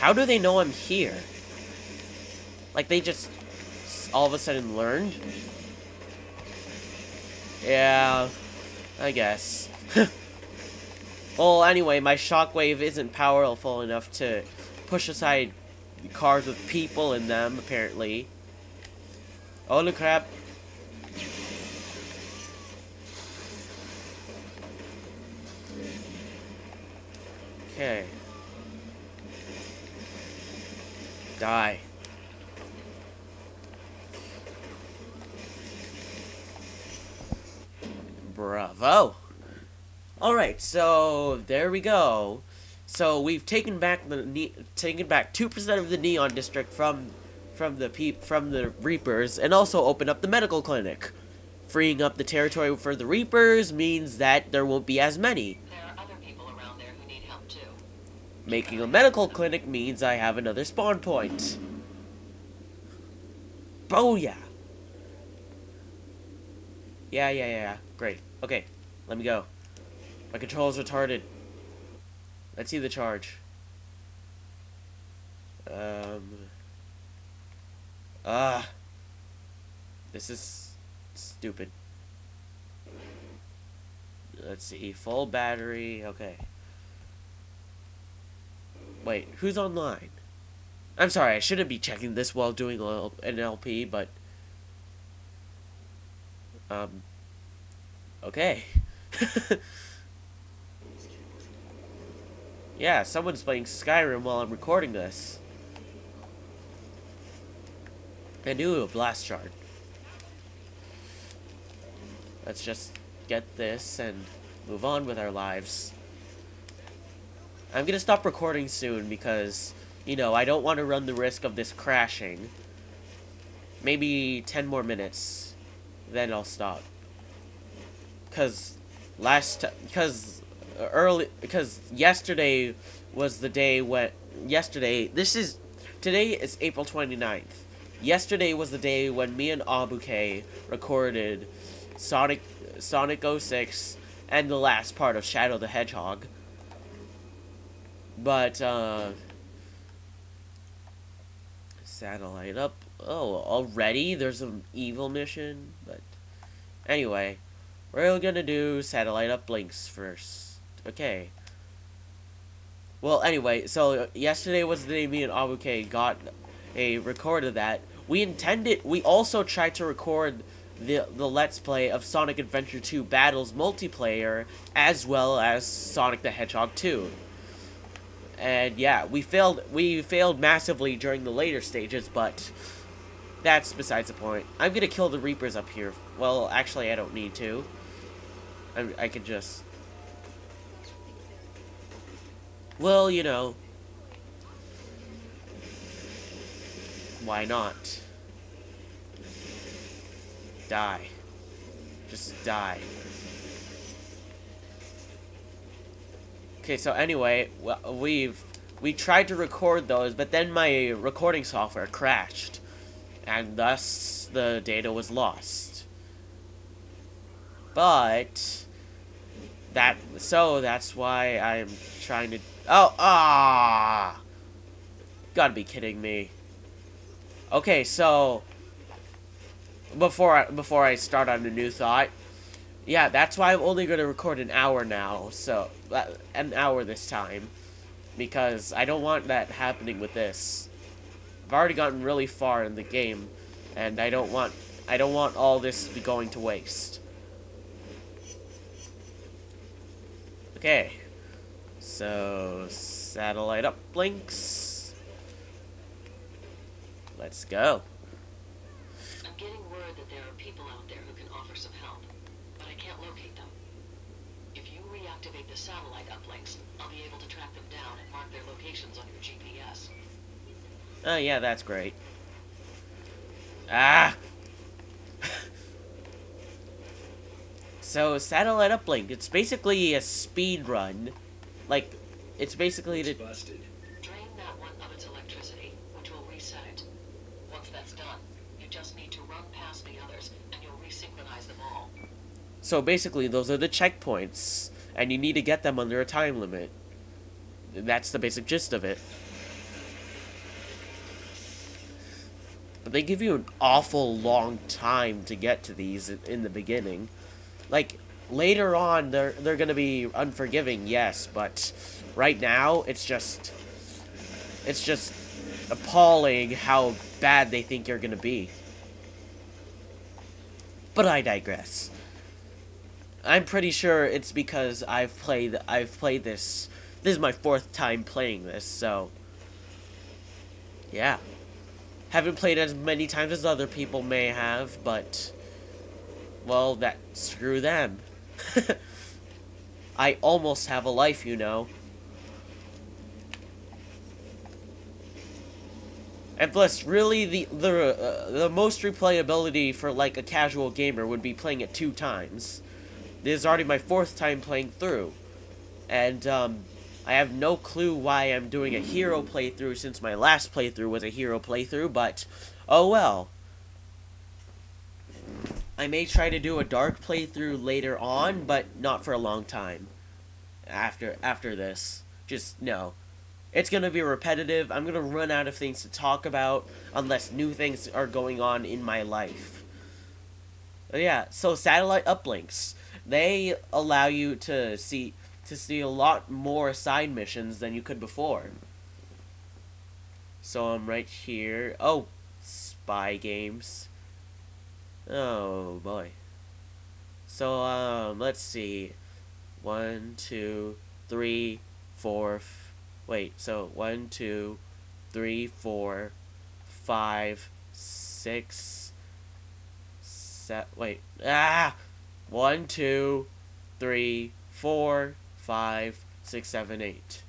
How do they know I'm here? Like, they just all of a sudden learned? Yeah, I guess. well, anyway, my shockwave isn't powerful enough to push aside cars with people in them, apparently. Oh, Holy crap. Okay. Die. Bravo. Alright, so there we go. So we've taken back the taken back two percent of the neon district from from the peep from the Reapers, and also opened up the medical clinic. Freeing up the territory for the Reapers means that there won't be as many. There are other people around there who need help too. Making a medical clinic means I have another spawn point. Booyah! Yeah, yeah, yeah, yeah. great. Okay, let me go. My control's retarded. Let's see the charge. Um. Ah. This is stupid. Let's see. Full battery. Okay. Wait, who's online? I'm sorry, I shouldn't be checking this while doing an LP, but... Um... Okay. yeah, someone's playing Skyrim while I'm recording this. I knew a blast shard. Let's just get this and move on with our lives. I'm gonna stop recording soon because, you know, I don't want to run the risk of this crashing. Maybe 10 more minutes, then I'll stop. Because last, because early, because yesterday was the day when, yesterday, this is, today is April 29th. Yesterday was the day when me and Abuke recorded Sonic, Sonic 06 and the last part of Shadow the Hedgehog. But, uh, satellite up. Oh, already? There's an evil mission? But, anyway. We're gonna do satellite up uplinks first. Okay. Well, anyway, so yesterday was the day me and Abuke got a record of that. We intended, we also tried to record the, the Let's Play of Sonic Adventure 2 Battles multiplayer, as well as Sonic the Hedgehog 2. And yeah, we failed, we failed massively during the later stages, but that's besides the point. I'm gonna kill the Reapers up here. Well, actually, I don't need to. I, I could just... Well, you know... Why not? Die. Just die. Okay, so anyway, we've... We tried to record those, but then my recording software crashed. And thus, the data was lost. But that so that's why I'm trying to Oh ah Gotta be kidding me. Okay, so before I, before I start on a new thought, yeah, that's why I'm only to record an hour now. So an hour this time, because I don't want that happening with this. I've already gotten really far in the game, and I don't want I don't want all this to be going to waste. Okay. So, satellite uplinks. Let's go. I'm getting word that there are people out there who can offer some help, but I can't locate them. If you reactivate the satellite uplinks, I'll be able to track them down and mark their locations on your GPS. Oh yeah, that's great. Ah! So, Satellite Uplink, it's basically a speed run. Like, it's basically to... Busted. Drain that one of its electricity, which will reset it. Once that's done, you just need to run past the others, and you'll resynchronize them all. So basically, those are the checkpoints, and you need to get them under a time limit. That's the basic gist of it. but they give you an awful long time to get to these in, the beginning. Like later on, they're they're gonna be unforgiving, yes, but right now it's just it's just appalling how bad they think you're gonna be. But I digress. I'm pretty sure it's because I've played I've played this this is my fourth time playing this, so yeah. Haven't played as many times as other people may have, but well, that screw them. I almost have a life, you know. And plus, really, the the uh, the most replayability for like a casual gamer would be playing it two times. This is already my fourth time playing through, and um, I have no clue why I'm doing a hero playthrough since my last playthrough was a hero playthrough. But oh well. I may try to do a dark playthrough later on, but not for a long time. After after this, just no. It's going to be repetitive. I'm going to run out of things to talk about unless new things are going on in my life. But yeah, so satellite uplinks. They allow you to see to see a lot more side missions than you could before. So I'm right here. Oh, spy games. Oh boy. So um let's see. One, two, three, four, Wait, so one, two, three, four, five, six, seven. Wait, ah, one, two, three, four, five, six, seven, eight.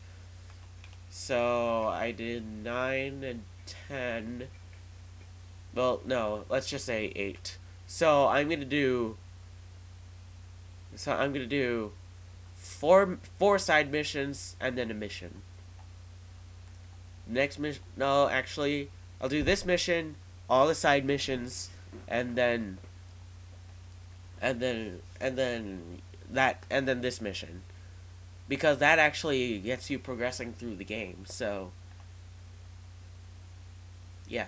So I did nine and ten. Well, no, let's just say eight. So I'm gonna do. So I'm gonna do four four side missions and then a mission. Next mission, no, actually, I'll do this mission, all the side missions, and then, and then, and then that, and then this mission, because that actually gets you progressing through the game. So, yeah,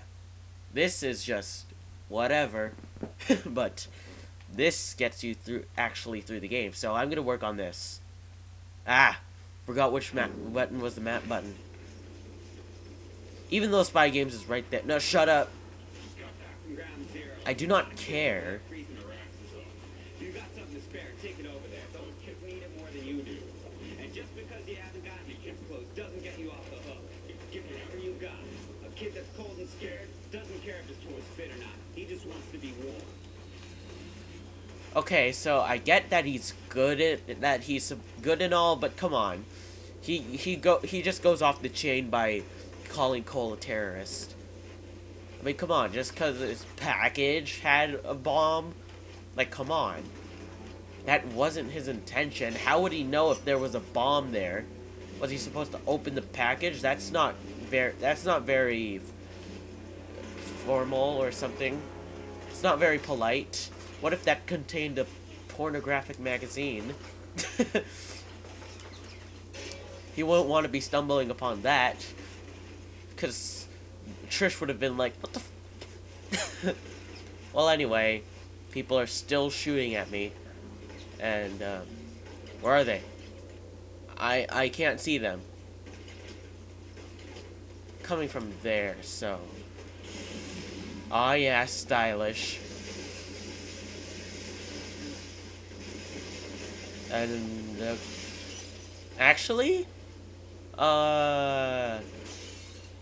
this is just whatever, but this gets you through actually through the game. So I'm gonna work on this. Ah, forgot which map button was the map button. Even though Spy Games is right there. No, shut up. I do not care. Okay, so I get that he's good at that he's good and all, but come on, he he go he just goes off the chain by calling Cole a terrorist. I mean, come on, just because his package had a bomb? Like, come on. That wasn't his intention. How would he know if there was a bomb there? Was he supposed to open the package? That's not very, that's not very formal or something. It's not very polite. What if that contained a pornographic magazine? he won't want to be stumbling upon that because Trish would have been like, what the Well, anyway, people are still shooting at me. And, um, where are they? I, I can't see them. Coming from there, so. Ah, yeah, stylish. And, uh, actually, uh,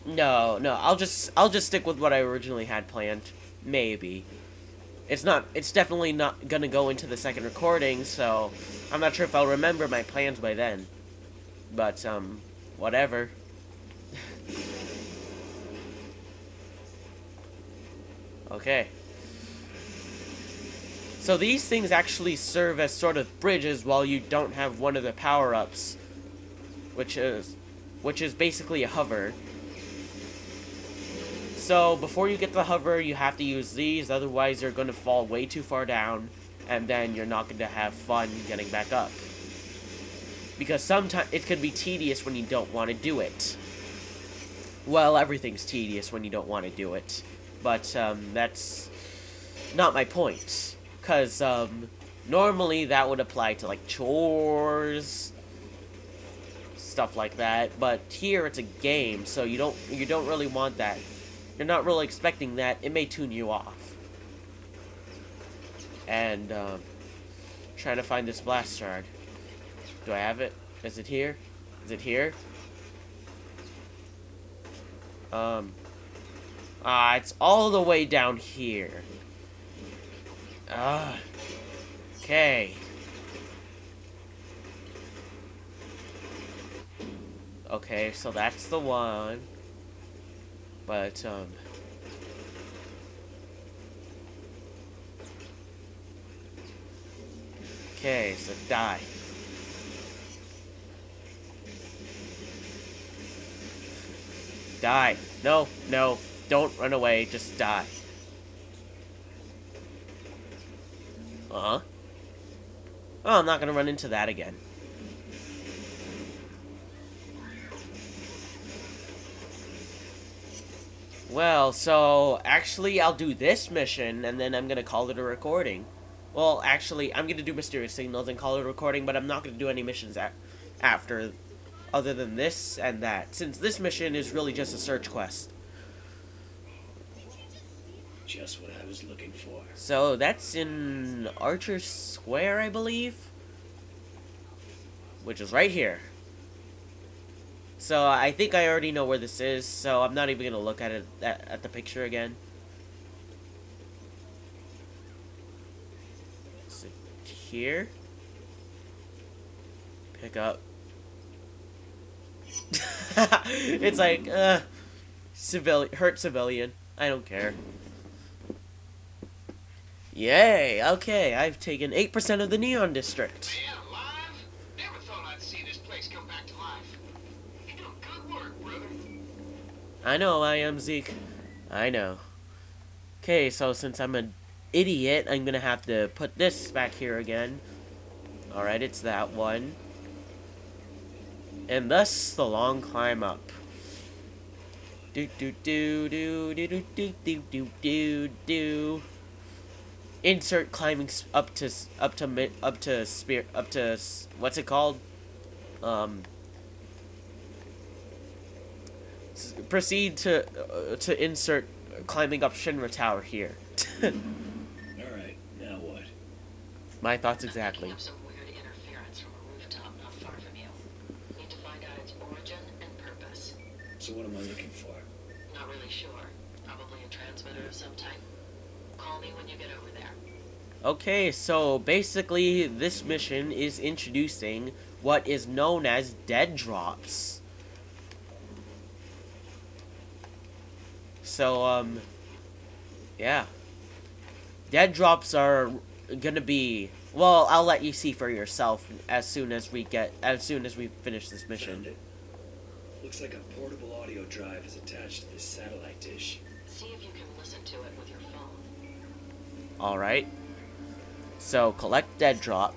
no, no. I'll just I'll just stick with what I originally had planned. Maybe. It's not. It's definitely not gonna go into the second recording, so I'm not sure if I'll remember my plans by then. But um, whatever. Okay. So these things actually serve as sort of bridges while you don't have one of the power-ups, which is, which is basically a hover. So before you get the hover, you have to use these, otherwise you're going to fall way too far down, and then you're not going to have fun getting back up. Because sometimes it can be tedious when you don't want to do it. Well, everything's tedious when you don't want to do it. But um, that's not my point. Because um, normally that would apply to like chores, stuff like that. But here it's a game, so you don't you don't really want that. You're not really expecting that. It may tune you off. And um, trying to find this blast shard. Do I have it? Is it here? Is it here? Um. Ah, it's all the way down here. Ah. Okay. Okay, so that's the one. But, um... Okay, so die. Die. No, no. Don't run away. Just die. Uh-huh. Oh, I'm not gonna run into that again. Well, so actually I'll do this mission and then I'm gonna call it a recording. Well, actually, I'm gonna do mysterious signals and call it a recording, but I'm not gonna do any missions after, other than this and that, since this mission is really just a search quest. Just what I was looking for. So that's in Archer Square, I believe, which is right here. So I think I already know where this is, so I'm not even gonna look at it at, at the picture again. Here, pick up. it's like, uh, civilian, hurt civilian. I don't care. Yay! Okay, I've taken 8% of the Neon District. Man, alive? Never thought I'd see this place come back to life. You're doing good work, brother. I know I am, Zeke. I know. Okay, so since I'm an idiot, I'm gonna have to put this back here again. Alright, it's that one. And thus, the long climb up. Do do do do do do do do do do do. Insert climbing up to up to mi- up to spear up to what's it called? Um. Proceed to uh, to insert climbing up Shinra Tower here. Alright, now what? My thoughts exactly. picking up some weird interference from a rooftop not far from you. Need to find out its origin and purpose. So what am I looking for? Not really sure. Probably a transmitter of some type. Call me when you get over there. Okay, so basically, this mission is introducing what is known as dead drops. So, um, yeah. Dead drops are gonna be, well, I'll let you see for yourself as soon as we get, as soon as we finish this mission. Looks like a portable audio drive is attached to this satellite dish. See if you can listen to it with your phone. Alright. So, collect dead drop.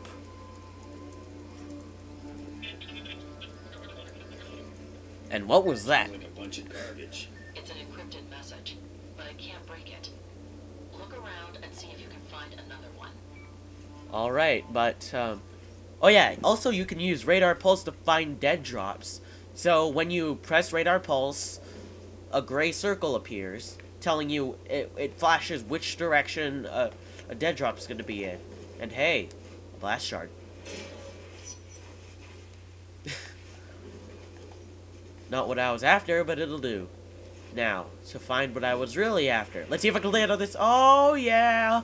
And what was that? Like a bunch of garbage. It's an encrypted message, but I can't break it. Look around and see if you can find another one. Alright, but, um... Oh yeah, also you can use radar pulse to find dead drops. So, when you press radar pulse, a gray circle appears, telling you, it, it flashes which direction uh, a dead drop is going to be in. And hey, a blast shard. Not what I was after, but it'll do. Now, to find what I was really after. Let's see if I can land on this. Oh, yeah!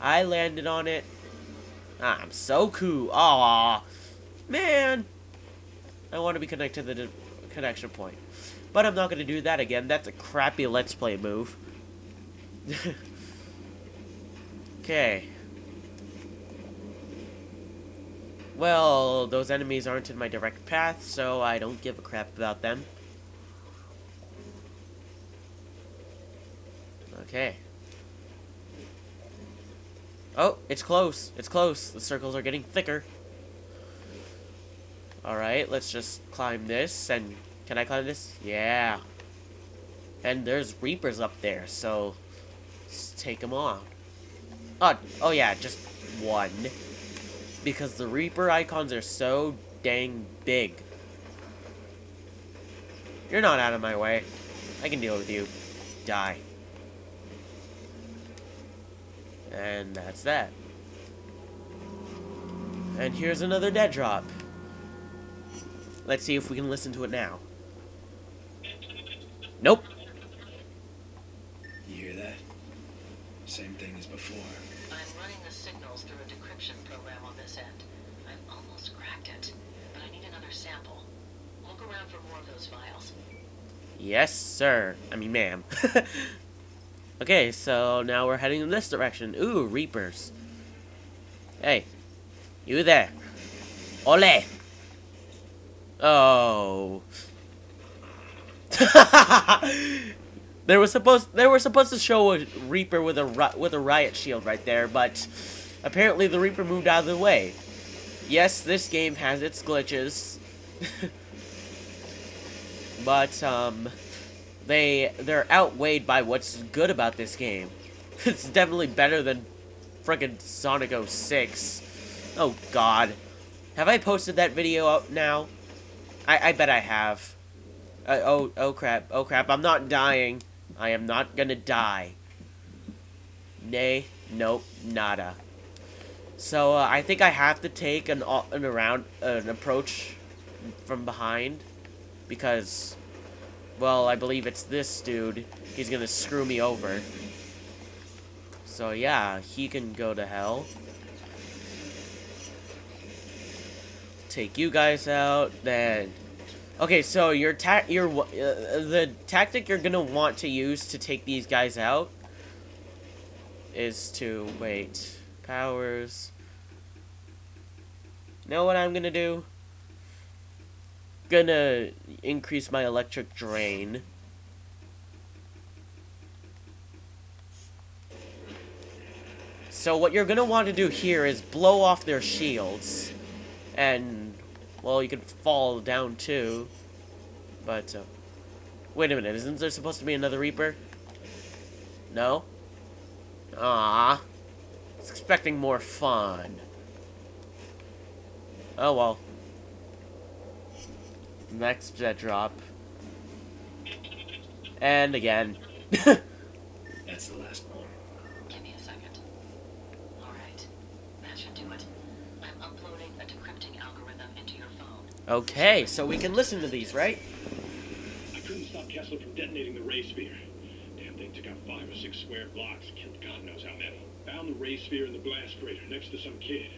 I landed on it. Ah, I'm so cool. Aw, man. I want to be connected to the connection point. But I'm not going to do that again. That's a crappy Let's Play move. okay. Well, those enemies aren't in my direct path, so I don't give a crap about them. Okay. Oh, it's close. It's close. The circles are getting thicker. Alright, let's just climb this. And can I climb this? Yeah. And there's Reapers up there, so let's take them on. Oh, oh yeah, just one. Because the Reaper icons are so dang big. You're not out of my way. I can deal with you. Die. And that's that. And here's another dead drop. Let's see if we can listen to it now. Nope. You hear that? Same thing as before. I'm running the signals through a decryption program end. I've almost cracked it, but I need another sample. Look around for more of those files. Yes, sir. I mean, ma'am. okay, so now we're heading in this direction. Ooh, Reapers. Hey, you there. Ole! Oh. there was supposed they were supposed to show a Reaper with a with a riot shield right there, but apparently the Reaper moved out of the way. Yes, this game has its glitches. but um they they're outweighed by what's good about this game. it's definitely better than frickin' Sonic 06. Oh god. Have I posted that video out now? I, I bet I have. Uh, oh, oh crap, oh crap, I'm not dying. I am not gonna die. Nay, nope, nada. So, uh, I think I have to take an, an around, uh, an approach from behind. Because, well, I believe it's this dude. He's gonna screw me over. So, yeah, he can go to hell. take you guys out. Then, okay, so your ta- your uh, the tactic you're gonna want to use to take these guys out is to wait powers. Know what I'm gonna do? Gonna increase my electric drain. So what you're gonna want to do here is blow off their shields. And, well, you can fall down too. But, uh, wait a minute, isn't there supposed to be another Reaper? No? Ah, expecting more fun. Oh well. Next dead drop. And again. That's the last one. Give me a second. Alright. That should do it. I'm uploading a decrypting algorithm into your phone. okay, so we can listen to these, right? I couldn't stop Kessler from detonating the ray sphere. Damn thing took out five or six square blocks, killed God knows how many. Found the ray sphere in the blast crater next to some kid.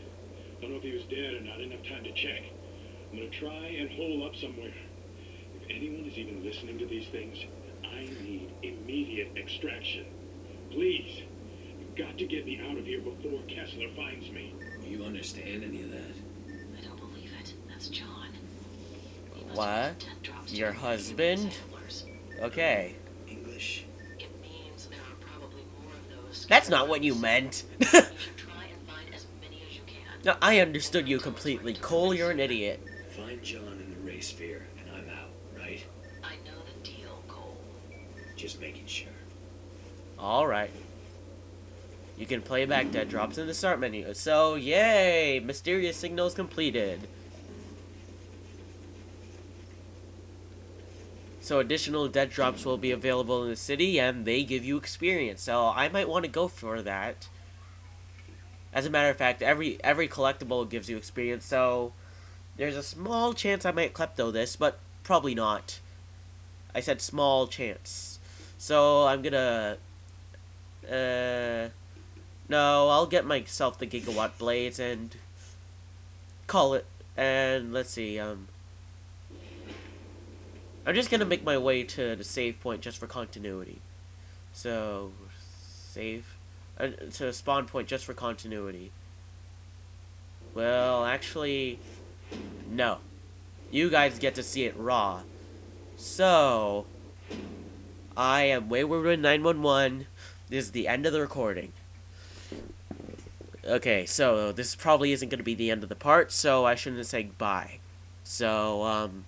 Don't know if he was dead or not, I didn't have time to check. I'm gonna try and hole up somewhere. If anyone is even listening to these things, I need immediate extraction. Please, you've got to get me out of here before Kessler finds me. Do you understand any of that? I don't believe it. That's John. What? have dead drops Your husband? Okay. English? It means there are probably more of those. That's not what you meant. you should try and find as many as you can. No, I understood you completely. Cole, you're an idiot. Find John in the ray sphere, and I'm out, right? I know the deal, Cole. Just making sure. Alright. You can play back dead drops in the start menu. So, yay! Mysterious signals completed. So additional dead drops will be available in the city and they give you experience. So I might want to go for that. As a matter of fact, every every collectible gives you experience, so there's a small chance I might klepto this, but probably not. I said small chance. So I'm gonna uh no, I'll get myself the gigawatt blades and call it and let's see, um I'm just gonna make my way to the save point just for continuity. So save uh, to spawn point just for continuity. Well, actually, no. You guys get to see it raw. So, I am Wayward 911. This is the end of the recording. Okay, so this probably isn't going to be the end of the part, so I shouldn't say bye. So, um,